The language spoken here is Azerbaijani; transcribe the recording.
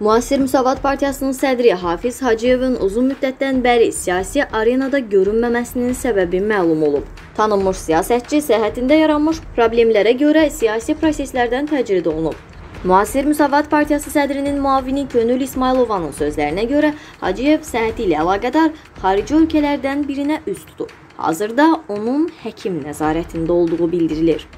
Müasir Müsavat Partiyasının sədri Hafiz Hacıyevin uzun müddətdən bəri siyasi arenada görünməməsinin səbəbi məlum olub. Tanınmış siyasətçi səhhətində yaranmış problemlərə görə siyasi proseslərdən təcrid olunub. Müasir Müsavat Partiyası sədrinin müavini Könül İsmailovanın sözlərinə görə Hacıyev səhhəti ilə əlaqədar xarici ölkələrdən birinə üz tutub. Hazırda onun həkim nəzarətində olduğu bildirilir.